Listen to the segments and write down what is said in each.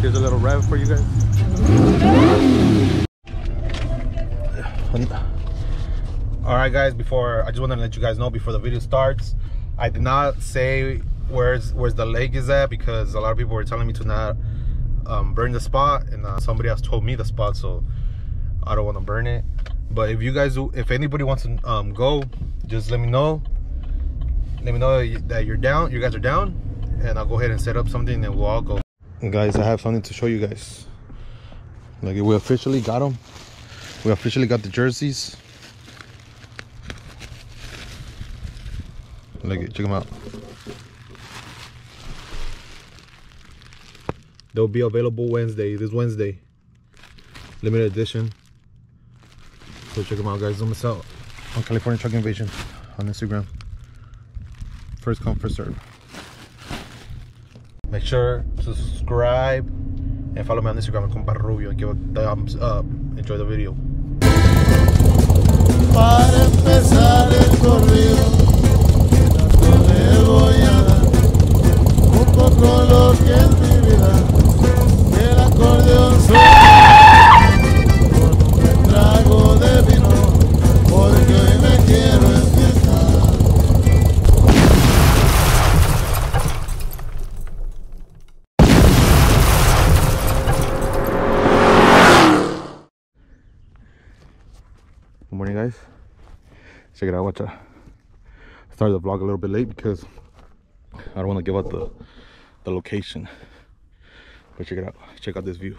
Here's a little rev for you guys. All right, guys. Before I just want to let you guys know before the video starts, I did not say where's where's the lake is at because a lot of people were telling me to not um, burn the spot, and uh, somebody else told me the spot, so I don't want to burn it. But if you guys, if anybody wants to um, go, just let me know. Let me know that you're down. You guys are down, and I'll go ahead and set up something, and we'll all go. Guys, I have something to show you guys. Like we officially got them. We officially got the jerseys. Look check them out. They'll be available Wednesday, this Wednesday. Limited edition. So check them out, guys. Don't miss out on California Truck Invasion on Instagram. First come, first serve. Make sure to subscribe and follow me on Instagram, Compa Rubio. Give a thumbs up. Enjoy the video. Out. I started the vlog a little bit late because I don't want to give out the the location. But check it out. Check out this view.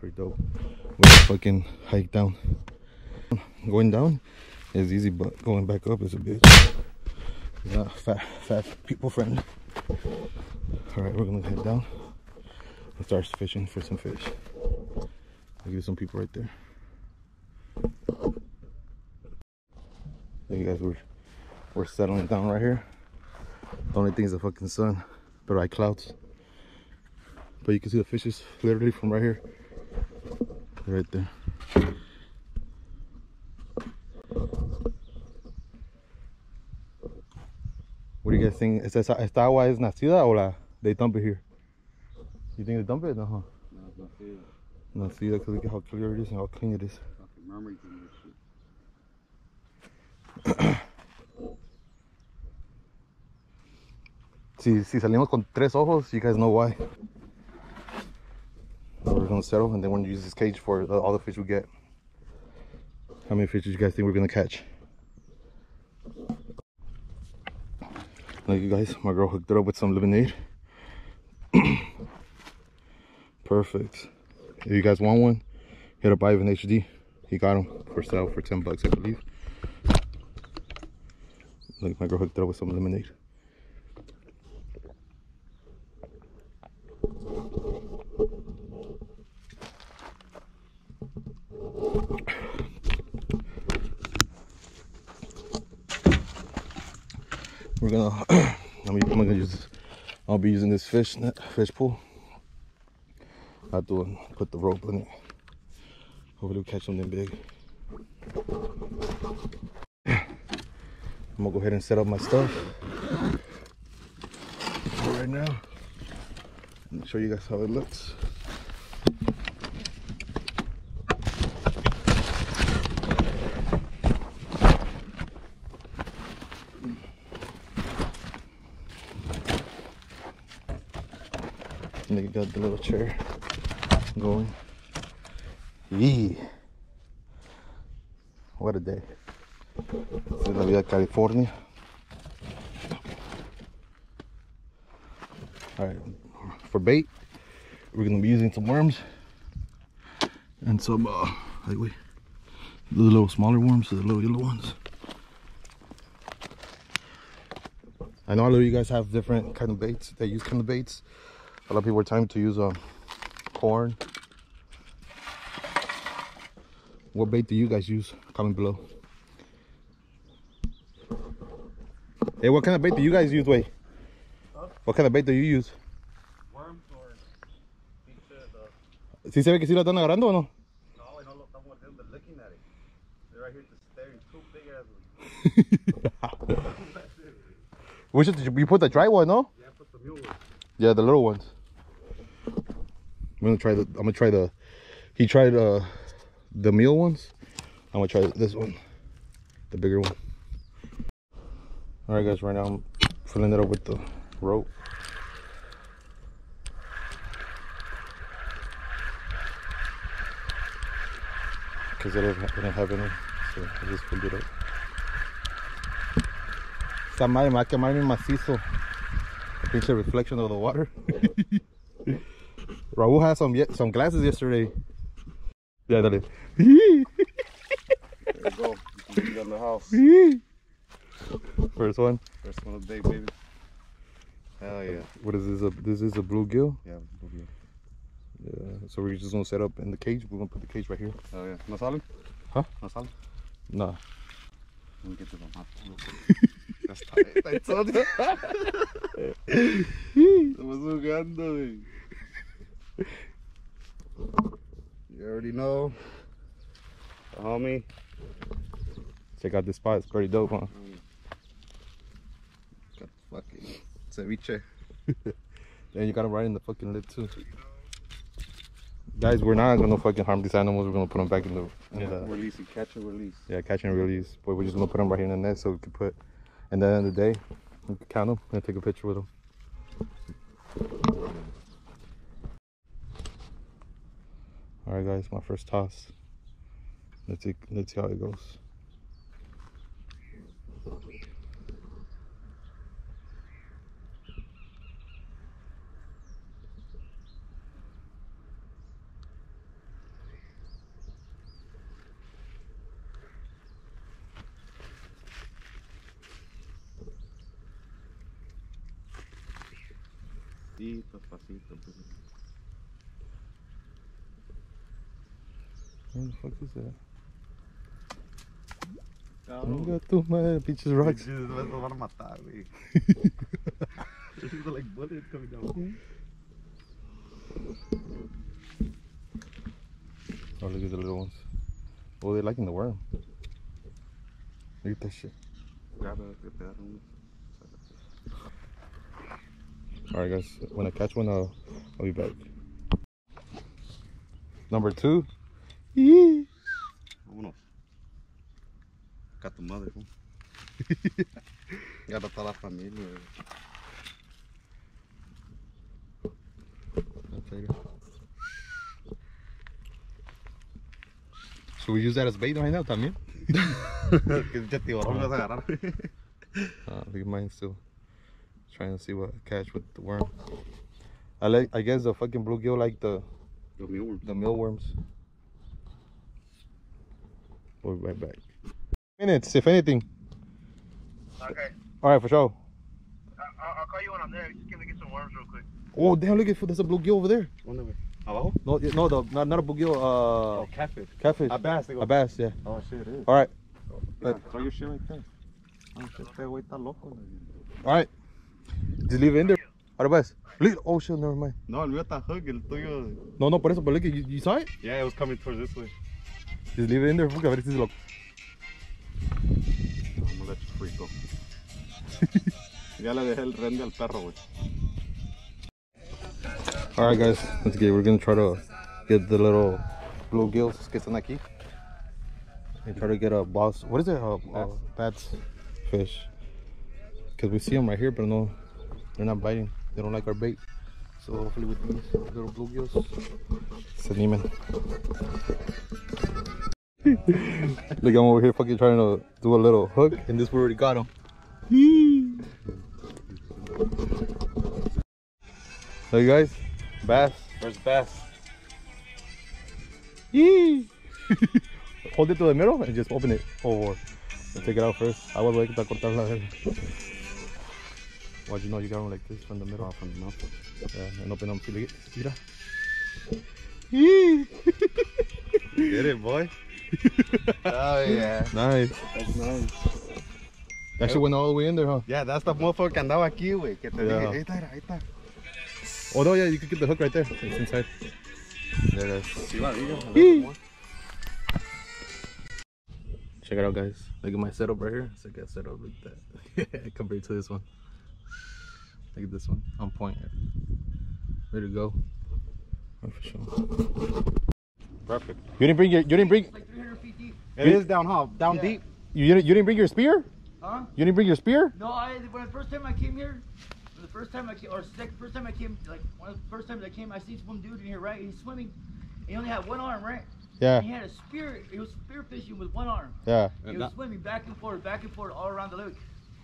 Pretty dope. We fucking hike down. Going down is easy, but going back up is a bitch. Not fat, fat people friendly. All right, we're gonna head down and start fishing for some fish. Look at some people right there. You guys, we're we're settling down right here. The only thing is the fucking sun, but right clouds. But you can see the fishes literally from right here, right there. You guys think? ¿Esta, agua es nacida o la they dump it here? You think they dump it? No, huh? No, it's. Nacida, because look at how clear it is and how clean it is. Fucking mermaids in this shit. Si, si salimos con tres ojos, you guys know why. We're gonna settle and then we're gonna use this cage for all the fish we get. How many fish do you guys think we're gonna catch? Look, you guys, my girl hooked it up with some lemonade. Perfect. If you guys want one, hit up Ivan HD. He got them for sale for 10 bucks, I believe. Look, my girl hooked it up with some lemonade. We're gonna, I'm, gonna use, I'll be using this fish net, fish pool. I do to put the rope in it. Hopefully we'll catch something big. I'm gonna go ahead and set up my stuff right now. And show you guys how it looks. Got the little chair going. Yee. What a day. Is La Vida California. Alright, for bait, we're gonna be using some worms and some uh like wait the little smaller worms, the little yellow ones. I know a lot of you guys have different kind of baits. They use kind of baits. A lot of people are me to use um corn. What bait do you guys use? Comment below. Hey, what kind of bait do you guys use, Way? What kind of bait do you use? Worms or the ¿Sí se ve que sí lo están agarrando o no? no, no lo estamos mordiendo, licking at it. They're right here to stay. Two big ass ones. Which is, you put the dry one, no? Yeah, put the mule ones. Yeah, the little ones. I'm gonna try the. I'm gonna try the. He tried uh the meal ones. I'm gonna try this one, the bigger one. All right, guys. Right now I'm filling it up with the rope. Cause it didn't, have any, so I just filled it up. Esta madre me va a mi macizo. Reflection of the water. Raul had some ye- some glasses yesterday. Yeah, dale. There you go. You can it on the house. First one. First one of the day, baby. Hell yeah. What is this? A, this is a bluegill. Yeah, bluegill. Yeah. So we're just gonna set up in the cage. We're gonna put the cage right here. Hell yeah. ¿No salen? Huh? ¿No salen? Nah. Let me get to the map. Ya está. I told you. Estamos jugando, güey. You already know. The homie. Check out this spot. It's pretty dope, huh? Got fucking ceviche. And you got them right in the fucking lid too. Guys, we're not gonna fucking harm these animals. We're gonna put them back in the, in Yeah, the release catch and release. yeah, catch and release. But we're just gonna put them right here in the net so we can put. And then the end of the day, we can count them and take a picture with them. All right, guys, my first toss. Let's see, let's see how it goes. Where the fuck is that? Cabrón. Venga tú, madre, pinches rocks. Bitches, Nos van a matar, güey. This is like bullets coming down. Oh, look at the little ones. Oh, they're liking the worm. Look at that shit. Grab it, grab that one. All right, guys. When I catch one, I'll, I'll be back. Number two. Yee. Vámonos. Got the mother, fool. Got a toda la familia, güey. Should we use that as bait right now también? Que ya te vas a agarrar. Uh, look at mine still. Trying to see what I catch with the worm. I like. I guess the fucking bluegill like the Los míos. the mealworms. We'll be right back. Minutes, if anything. Okay. All right, for sure. I- I'll, I'll call you when I'm there. Just give me get some worms real quick. Oh damn! Look at there's a bluegill over there. ¿Dónde, güey? ¿Abajo? No, no, the not not a bluegill. Uh, Oh, catfish. catfish. A bass, digo. A bass, yeah. Oh, shit, it is. All right, Yeah, throw your shit right there. Oh, shit, este güey está loco. all right. Just leave it in there. How the best? Look, oh shit, never mind. No, el mío está hook, el tuyo. No, no, por eso, but look, you, you saw it? Yeah, it was coming towards this way. Just leave it in there. Porque a ver si se lo. I'm gonna let you free go. ya le dejé el rende al perro, güey. All right, guys, let's get. We're gonna try to get the little bluegills que están aquí. And try to get a boss. What is it? Uh, uh, bats fish. Cause we see them right here, but no, they're not biting. They don't like our bait. So hopefully with these little bluegills, se animen. Look, I'm over here fucking trying to do a little hook, and this we already got him. Look, guys, bass. Where's bass? Yee! Hold it to the middle and just open it. Oh, or take it out first. I was waiting to cortar la verga. Why'd you know you got them like this from the middle? Off from the mouth. Yeah, and open them. See, it. Mira. Get it, boy. oh, yeah. Nice. That's nice. That shit went all the way in there, huh? Yeah, that's the motherfucker que andaba aquí, güey. Que te Yeah. dije, ahí está, ahí está. Oh no, yeah, you could get the hook right there. It's inside. There it is. Sí, va, Check it out, guys. Look at my setup right here. It's like a setup like that compared to this one. Look at this one. On point. Ready to go. Oh, Official. Perfect. You didn't bring your. You didn't bring. Like 300 feet deep. It is down how? Down Yeah. deep. You didn't. You didn't bring your spear. Huh? You didn't bring your spear. No, I when the first time I came here, the first time I came, or second first time I came, like one of the first times I came, I see some dude in here, right? He's swimming. He only had one arm, right? Yeah. And he had a spear. He was spear fishing with one arm. Yeah. He was that- swimming back and forth, back and forth, all around the lake.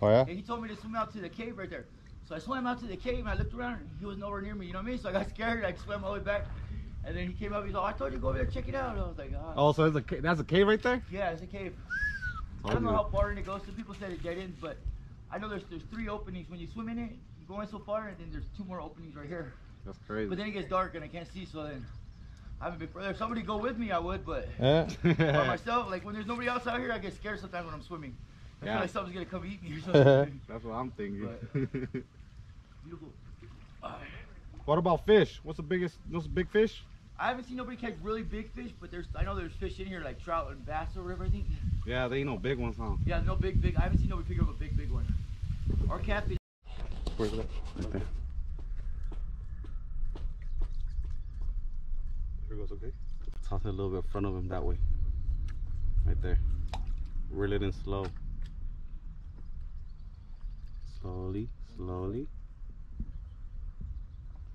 Oh yeah. And he told me to swim out to the cave right there. So I swam out to the cave and I looked around and he was nowhere near me, you know what I mean? So I got scared, I swam all the way back. And then he came up, he's like, I told you to go over there, check it out. I was like, ah. Oh, so it's a that's a cave right there. Yeah, it's a cave. I don't know how far in it goes. Some people said it dead ends, but I know there's there's three openings. When you swim in it, you go in so far, and then there's two more openings right here. That's crazy. But then it gets dark and I can't see, so then I haven't been further. If somebody go with me, I would, but Yeah. by myself, like when there's nobody else out here, I get scared sometimes when I'm swimming. I Yeah. feel like something's gonna come eat me or something. That's what I'm thinking. Beautiful. what about fish? What's the biggest? What's the big fish? I haven't seen nobody catch really big fish, but there's I know there's fish in here like trout and bass or whatever. I think. Yeah, they ain't no big ones, huh? Yeah, no big big. I haven't seen nobody pick up a big big one. Our catfish. Where's that? Right there. Here goes. Okay. Toss it a little bit in front of him that way. Right there. Reel it in slow. Slowly, slowly.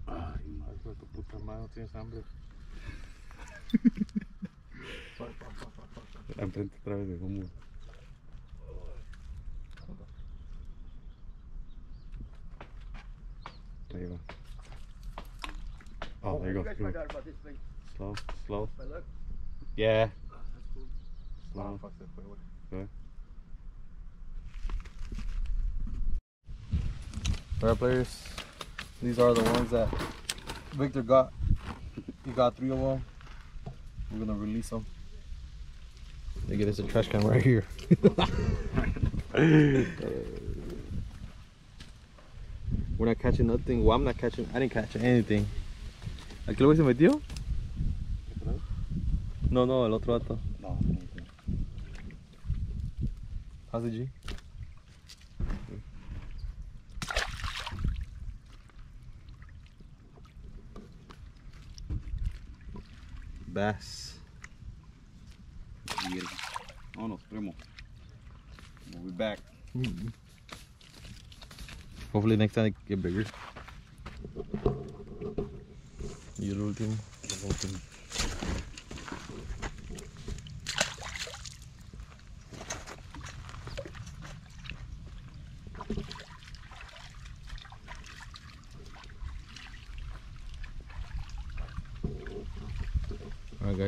Ay, hijo de tu puta madre, no tienes hambre. Enfrente otra vez de cómo. Oh, there you go. Oh, there you You go. guys find out about this place. Slow, slow. By luck. Yeah. Ah, that's cool. Slow. Ah, Good. Alright, players. These are the ones that Victor got. He got three of them. We're gonna release them. Look at this, a trash can right here. We're not catching nothing. Well, I'm not catching. I didn't catch anything. ¿Aquí lo se metió? No, no, el otro vato. No, How's it, G? Bass. Vámonos, primo. We'll be back. Hopefully next time they get bigger. Y el último.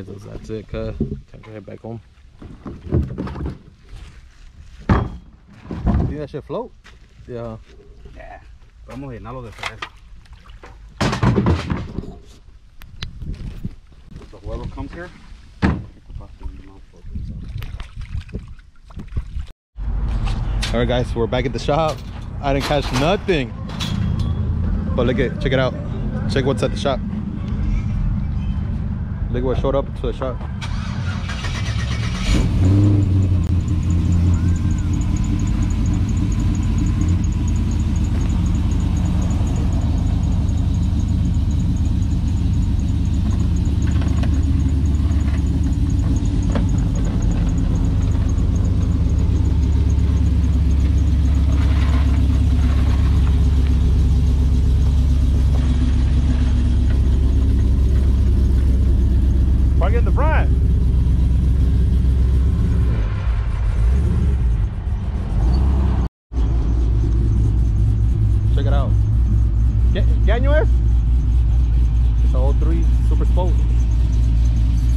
That's, it. Cut. Time to head back home. Think that shit float? Yeah. Yeah. Vamos a llenarlo de cerveza. So whoever comes here, Alright guys, we're back at the shop. I didn't catch nothing. But look at check it out. Check what's at the shop. Look what showed up to the shop. Park in the front. Check it out. ¿Qué, qué año es? It's a 03 Super Sport.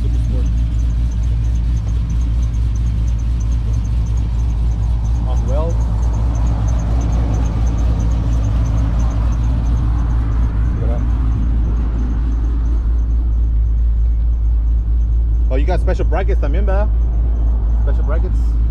Super Sport. On well. Check it out. Oh, you got special brackets también, ¿verdad? Special brackets.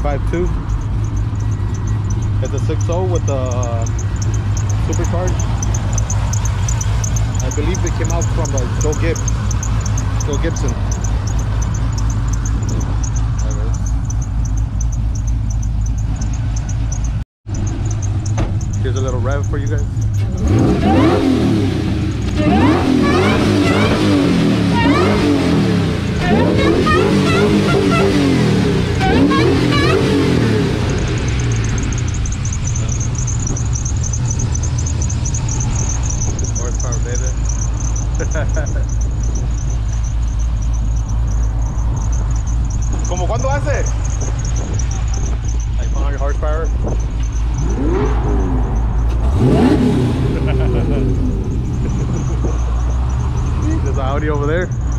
352. It's a 6.0 with the uh, supercharged. I believe it came out from the Joe Gibbs. Joe Gibson. Here's a little rev for you guys.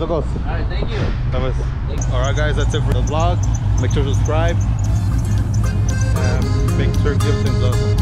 Ahora pues, locos. Alright, thank you. That Alright guys, that's it for the vlog. Make sure to subscribe. And make sure to give things up.